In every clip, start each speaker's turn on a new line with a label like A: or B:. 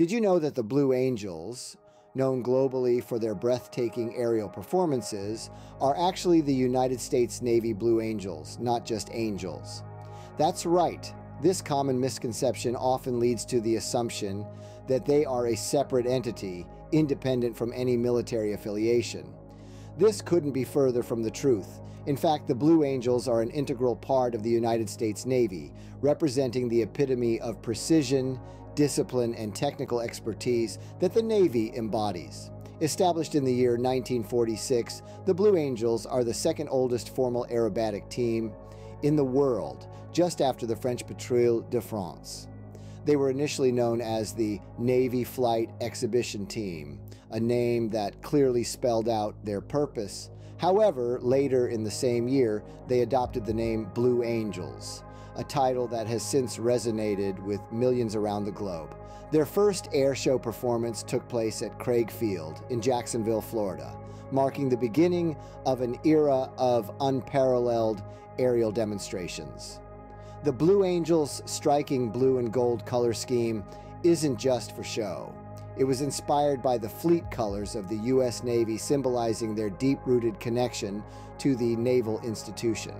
A: Did you know that the Blue Angels, known globally for their breathtaking aerial performances, are actually the United States Navy Blue Angels, not just angels? That's right. This common misconception often leads to the assumption that they are a separate entity, independent from any military affiliation. This couldn't be further from the truth. In fact, the Blue Angels are an integral part of the United States Navy, representing the epitome of precision, discipline, and technical expertise that the Navy embodies. Established in the year 1946, the Blue Angels are the second oldest formal aerobatic team in the world, just after the French Patrouille de France. They were initially known as the Navy Flight Exhibition Team, a name that clearly spelled out their purpose. However, later in the same year, they adopted the name Blue Angels, a title that has since resonated with millions around the globe. Their first air show performance took place at Craig Field in Jacksonville, Florida, marking the beginning of an era of unparalleled aerial demonstrations. The Blue Angels' striking blue and gold color scheme isn't just for show. It was inspired by the fleet colors of the U.S. Navy, symbolizing their deep rooted connection to the naval institution.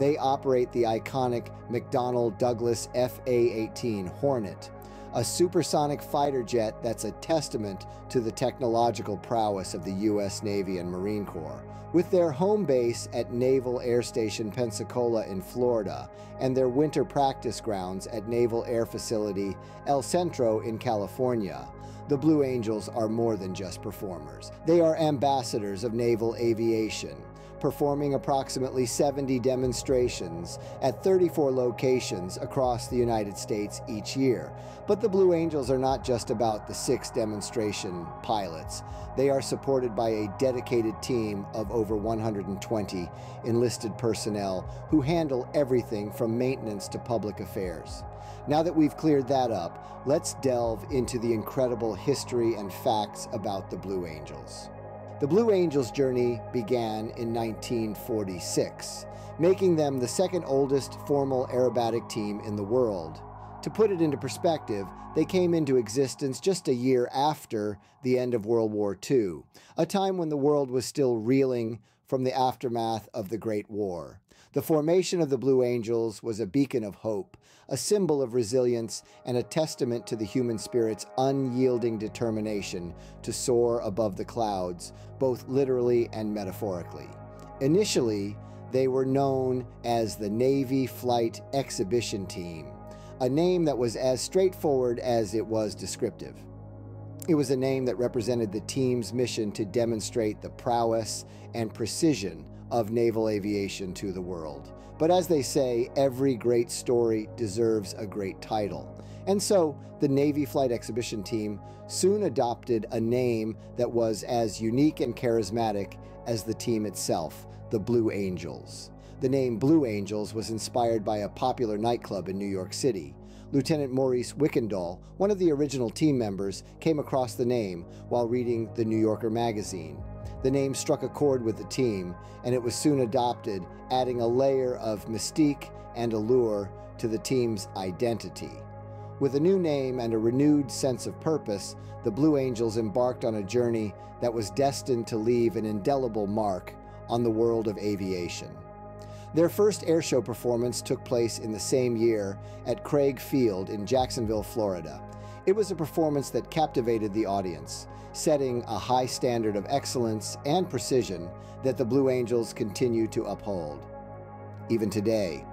A: They operate the iconic McDonnell Douglas FA 18 Hornet, a supersonic fighter jet that's a testament to the technological prowess of the U.S. Navy and Marine Corps. With their home base at Naval Air Station Pensacola in Florida and their winter practice grounds at Naval Air Facility El Centro in California, the Blue Angels are more than just performers. They are ambassadors of naval aviation performing approximately 70 demonstrations at 34 locations across the United States each year. But the Blue Angels are not just about the six demonstration pilots. They are supported by a dedicated team of over 120 enlisted personnel who handle everything from maintenance to public affairs. Now that we've cleared that up, let's delve into the incredible history and facts about the Blue Angels. The Blue Angels' journey began in 1946, making them the second oldest formal aerobatic team in the world. To put it into perspective, they came into existence just a year after the end of World War II, a time when the world was still reeling from the aftermath of the Great War. The formation of the Blue Angels was a beacon of hope, a symbol of resilience, and a testament to the human spirit's unyielding determination to soar above the clouds, both literally and metaphorically. Initially, they were known as the Navy Flight Exhibition Team, a name that was as straightforward as it was descriptive. It was a name that represented the team's mission to demonstrate the prowess and precision of naval aviation to the world. But as they say, every great story deserves a great title. And so the Navy Flight Exhibition Team soon adopted a name that was as unique and charismatic as the team itself, the Blue Angels. The name Blue Angels was inspired by a popular nightclub in New York City. Lieutenant Maurice Wickendoll, one of the original team members, came across the name while reading the New Yorker magazine. The name struck a chord with the team, and it was soon adopted, adding a layer of mystique and allure to the team's identity. With a new name and a renewed sense of purpose, the Blue Angels embarked on a journey that was destined to leave an indelible mark on the world of aviation. Their first airshow performance took place in the same year at Craig Field in Jacksonville, Florida. It was a performance that captivated the audience, setting a high standard of excellence and precision that the Blue Angels continue to uphold. Even today,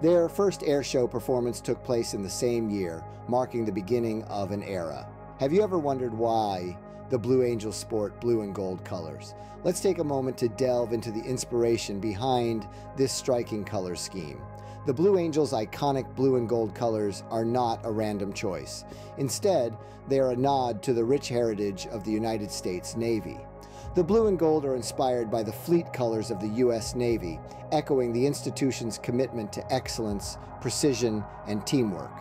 A: their first airshow performance took place in the same year, marking the beginning of an era. Have you ever wondered why the Blue Angels sport blue and gold colors? Let's take a moment to delve into the inspiration behind this striking color scheme. The Blue Angels' iconic blue and gold colors are not a random choice. Instead, they are a nod to the rich heritage of the United States Navy. The blue and gold are inspired by the fleet colors of the U.S. Navy, echoing the institution's commitment to excellence, precision, and teamwork.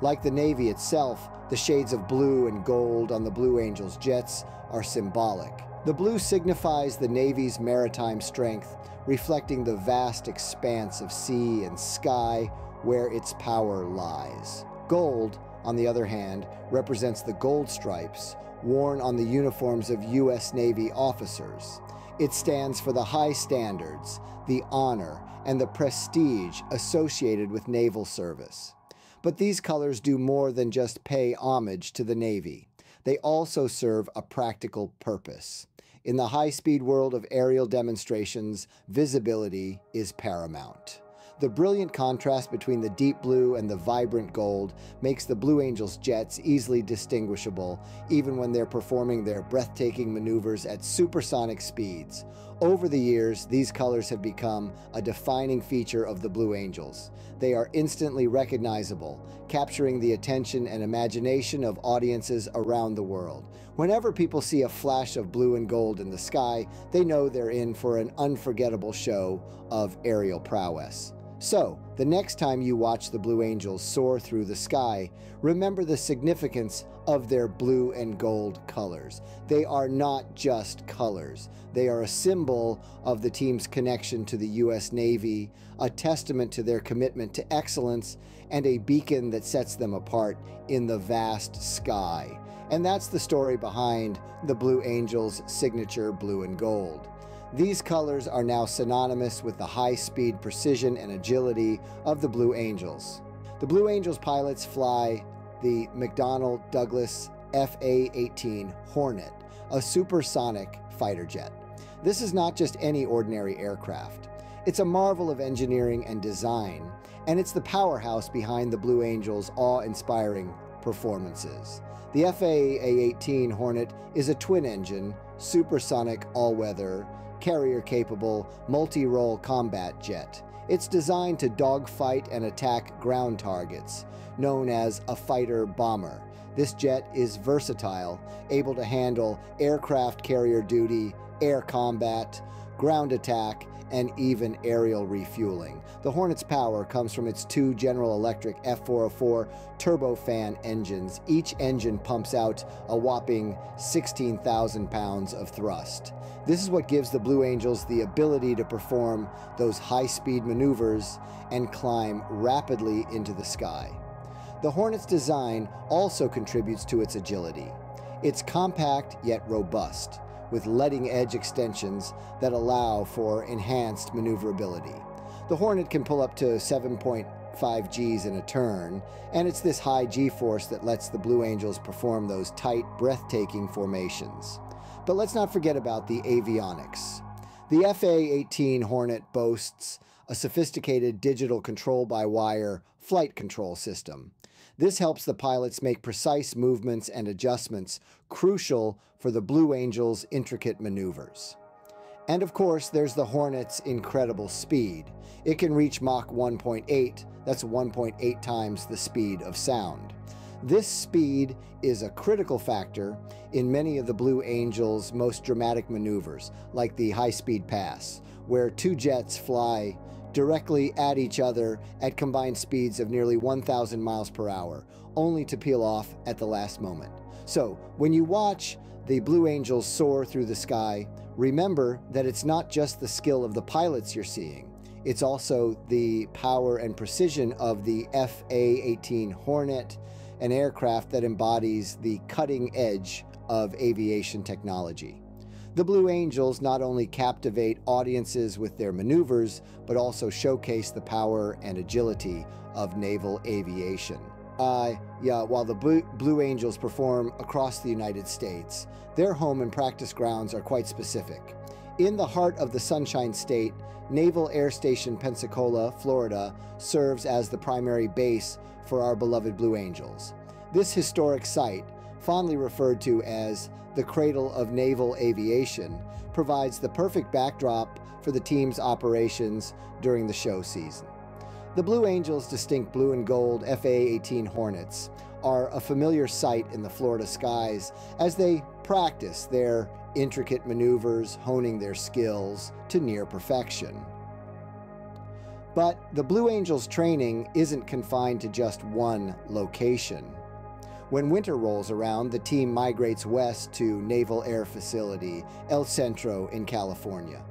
A: Like the Navy itself, the shades of blue and gold on the Blue Angels jets are symbolic. The blue signifies the Navy's maritime strength, reflecting the vast expanse of sea and sky where its power lies. Gold on the other hand, represents the gold stripes worn on the uniforms of U.S. Navy officers. It stands for the high standards, the honor, and the prestige associated with naval service. But these colors do more than just pay homage to the Navy. They also serve a practical purpose. In the high speed world of aerial demonstrations, visibility is paramount. The brilliant contrast between the deep blue and the vibrant gold makes the Blue Angels jets easily distinguishable, even when they're performing their breathtaking maneuvers at supersonic speeds. Over the years, these colors have become a defining feature of the Blue Angels. They are instantly recognizable, capturing the attention and imagination of audiences around the world. Whenever people see a flash of blue and gold in the sky, they know they're in for an unforgettable show of aerial prowess. So, the next time you watch the Blue Angels soar through the sky, remember the significance of their blue and gold colors. They are not just colors, they are a symbol of the team's connection to the U.S. Navy, a testament to their commitment to excellence, and a beacon that sets them apart in the vast sky. And that's the story behind the Blue Angels' signature blue and gold. These colors are now synonymous with the high speed precision and agility of the Blue Angels. The Blue Angels pilots fly the McDonnell Douglas FA 18 Hornet, a supersonic fighter jet. This is not just any ordinary aircraft. It's a marvel of engineering and design, and it's the powerhouse behind the Blue Angels' awe inspiring performances. The F/A-18 Hornet is a twin engine, supersonic all weather, carrier capable, multi role combat jet. It's designed to dogfight and attack ground targets, known as a fighter bomber. This jet is versatile, able to handle aircraft carrier duty, air combat, ground attack, and even aerial refueling. The Hornet's power comes from its two General Electric F404 turbofan engines. Each engine pumps out a whopping 16,000 pounds of thrust. This is what gives the Blue Angels the ability to perform those high speed maneuvers and climb rapidly into the sky. The Hornet's design also contributes to its agility. It's compact yet robust, with leading edge extensions that allow for enhanced maneuverability. The Hornet can pull up to 7.5 Gs in a turn, and it's this high G force that lets the Blue Angels perform those tight, breathtaking formations. But let's not forget about the avionics. The FA 18 Hornet boasts a sophisticated digital control by wire flight control system. This helps the pilots make precise movements and adjustments crucial for the Blue Angels' intricate maneuvers. And of course, there's the Hornet's incredible speed. It can reach Mach 1.8, that's 1.8 times the speed of sound. This speed is a critical factor in many of the Blue Angels' most dramatic maneuvers, like the high speed pass, where two jets fly directly at each other at combined speeds of nearly 1,000 miles per hour, only to peel off at the last moment. So, when you watch the Blue Angels soar through the sky, remember that it's not just the skill of the pilots you're seeing. It's also the power and precision of the FA 18 Hornet, an aircraft that embodies the cutting edge of aviation technology. The Blue Angels not only captivate audiences with their maneuvers, but also showcase the power and agility of naval aviation. Uh, yeah, while the Blue, Blue Angels perform across the United States, their home and practice grounds are quite specific. In the heart of the Sunshine State, Naval Air Station Pensacola, Florida, serves as the primary base for our beloved Blue Angels. This historic site, fondly referred to as the cradle of naval aviation, provides the perfect backdrop for the team's operations during the show season. The Blue Angels' distinct blue and gold FA 18 Hornets are a familiar sight in the Florida skies as they practice their intricate maneuvers, honing their skills to near perfection. But the Blue Angels training isn't confined to just one location. When winter rolls around, the team migrates west to Naval Air Facility, El Centro in California.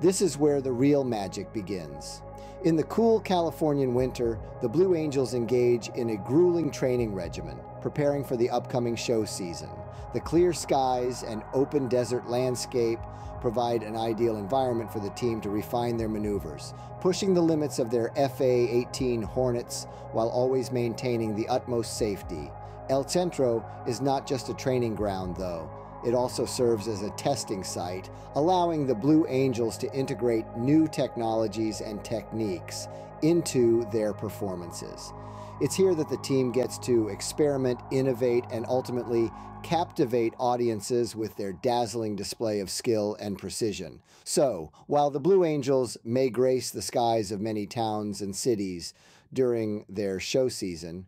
A: This is where the real magic begins. In the cool Californian winter, the Blue Angels engage in a grueling training regimen, preparing for the upcoming show season. The clear skies and open desert landscape provide an ideal environment for the team to refine their maneuvers, pushing the limits of their FA 18 Hornets while always maintaining the utmost safety. El Centro is not just a training ground, though. It also serves as a testing site, allowing the Blue Angels to integrate new technologies and techniques into their performances. It's here that the team gets to experiment, innovate, and ultimately captivate audiences with their dazzling display of skill and precision. So, while the Blue Angels may grace the skies of many towns and cities during their show season,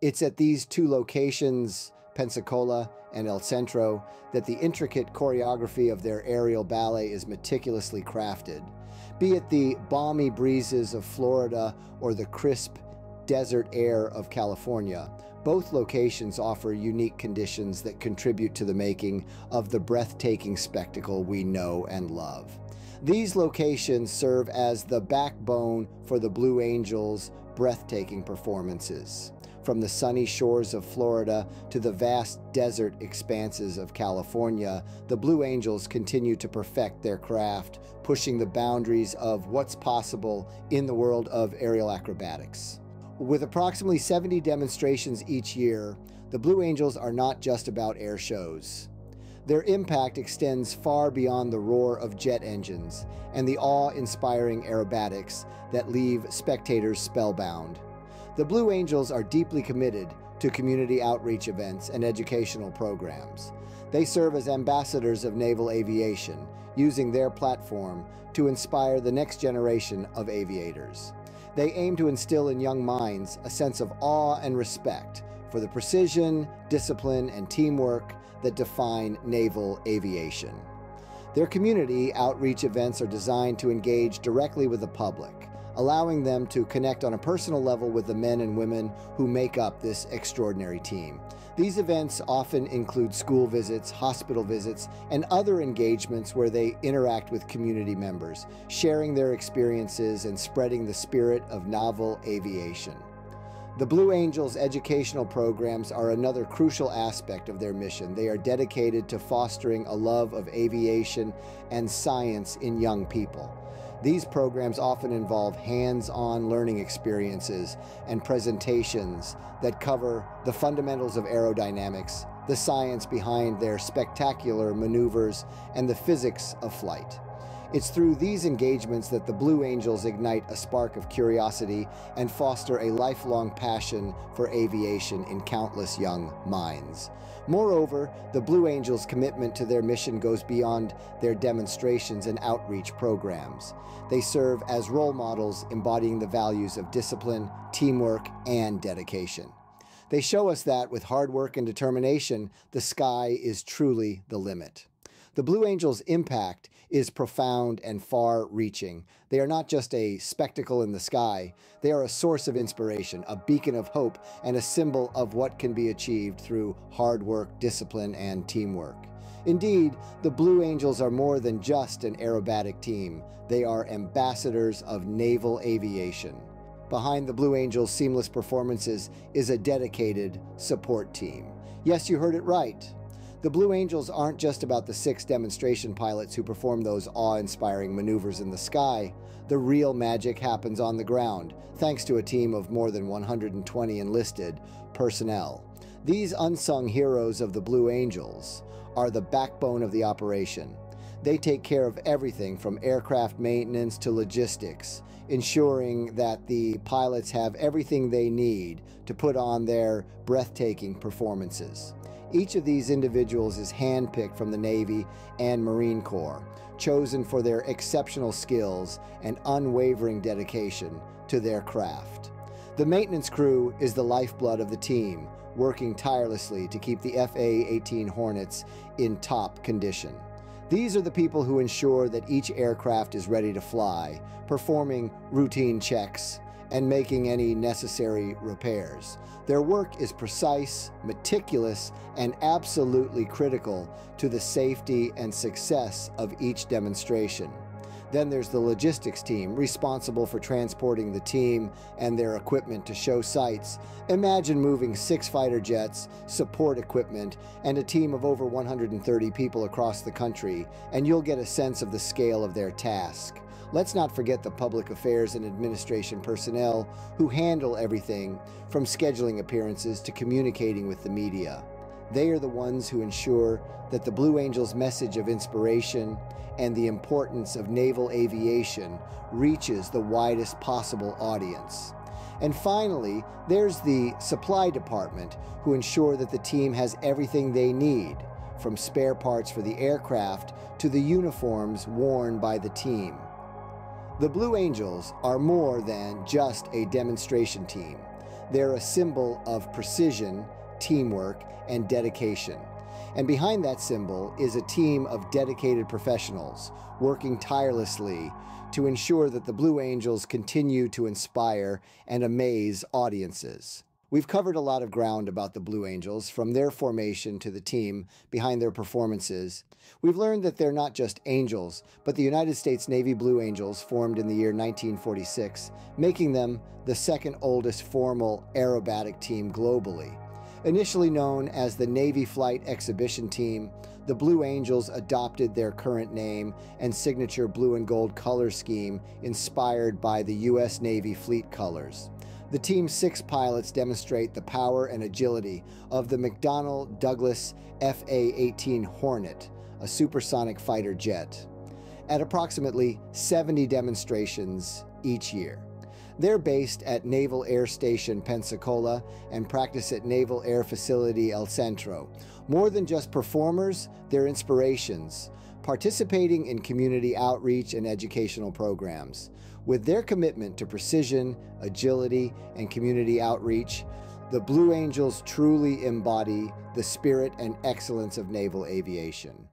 A: it's at these two locations Pensacola, and El Centro, that the intricate choreography of their aerial ballet is meticulously crafted. Be it the balmy breezes of Florida or the crisp desert air of California, both locations offer unique conditions that contribute to the making of the breathtaking spectacle we know and love. These locations serve as the backbone for the Blue Angels' breathtaking performances from the sunny shores of Florida to the vast desert expanses of California, the Blue Angels continue to perfect their craft, pushing the boundaries of what's possible in the world of aerial acrobatics. With approximately 70 demonstrations each year, the Blue Angels are not just about air shows. Their impact extends far beyond the roar of jet engines and the awe inspiring aerobatics that leave spectators spellbound. The Blue Angels are deeply committed to community outreach events and educational programs. They serve as ambassadors of naval aviation, using their platform to inspire the next generation of aviators. They aim to instill in young minds a sense of awe and respect for the precision, discipline, and teamwork that define naval aviation. Their community outreach events are designed to engage directly with the public, allowing them to connect on a personal level with the men and women who make up this extraordinary team. These events often include school visits, hospital visits, and other engagements where they interact with community members, sharing their experiences and spreading the spirit of naval aviation. The Blue Angels educational programs are another crucial aspect of their mission. They are dedicated to fostering a love of aviation and science in young people. These programs often involve hands on learning experiences and presentations that cover the fundamentals of aerodynamics, the science behind their spectacular maneuvers, and the physics of flight. It's through these engagements that the Blue Angels ignite a spark of curiosity and foster a lifelong passion for aviation in countless young minds. Moreover, the Blue Angels' commitment to their mission goes beyond their demonstrations and outreach programs. They serve as role models embodying the values of discipline, teamwork, and dedication. They show us that with hard work and determination, the sky is truly the limit. The Blue Angels' impact is profound and far reaching. They are not just a spectacle in the sky, they are a source of inspiration, a beacon of hope, and a symbol of what can be achieved through hard work, discipline, and teamwork. Indeed, the Blue Angels are more than just an aerobatic team, they are ambassadors of naval aviation. Behind the Blue Angels' seamless performances is a dedicated support team. Yes, you heard it right. The Blue Angels aren't just about the six demonstration pilots who perform those awe inspiring maneuvers in the sky. The real magic happens on the ground, thanks to a team of more than 120 enlisted personnel. These unsung heroes of the Blue Angels are the backbone of the operation. They take care of everything from aircraft maintenance to logistics, ensuring that the pilots have everything they need to put on their breathtaking performances. Each of these individuals is handpicked from the Navy and Marine Corps, chosen for their exceptional skills and unwavering dedication to their craft. The maintenance crew is the lifeblood of the team, working tirelessly to keep the FA 18 Hornets in top condition. These are the people who ensure that each aircraft is ready to fly, performing routine checks, and making any necessary repairs. Their work is precise, meticulous, and absolutely critical to the safety and success of each demonstration. Then there's the logistics team, responsible for transporting the team and their equipment to show sites. Imagine moving six fighter jets, support equipment, and a team of over 130 people across the country, and you'll get a sense of the scale of their task. Let's not forget the public affairs and administration personnel who handle everything from scheduling appearances to communicating with the media. They are the ones who ensure that the Blue Angels' message of inspiration and the importance of naval aviation reaches the widest possible audience. And finally, there's the supply department who ensure that the team has everything they need, from spare parts for the aircraft to the uniforms worn by the team. The Blue Angels are more than just a demonstration team. They're a symbol of precision, teamwork, and dedication. And behind that symbol is a team of dedicated professionals working tirelessly to ensure that the Blue Angels continue to inspire and amaze audiences. We've covered a lot of ground about the Blue Angels, from their formation to the team behind their performances. We've learned that they're not just angels, but the United States Navy Blue Angels formed in the year 1946, making them the second oldest formal aerobatic team globally. Initially known as the Navy Flight Exhibition Team, the Blue Angels adopted their current name and signature blue and gold color scheme inspired by the U.S. Navy fleet colors. The team's six pilots demonstrate the power and agility of the McDonnell Douglas FA 18 Hornet, a supersonic fighter jet, at approximately 70 demonstrations each year. They're based at Naval Air Station Pensacola and practice at Naval Air Facility El Centro. More than just performers, they're inspirations, participating in community outreach and educational programs. With their commitment to precision, agility, and community outreach, the Blue Angels truly embody the spirit and excellence of naval aviation.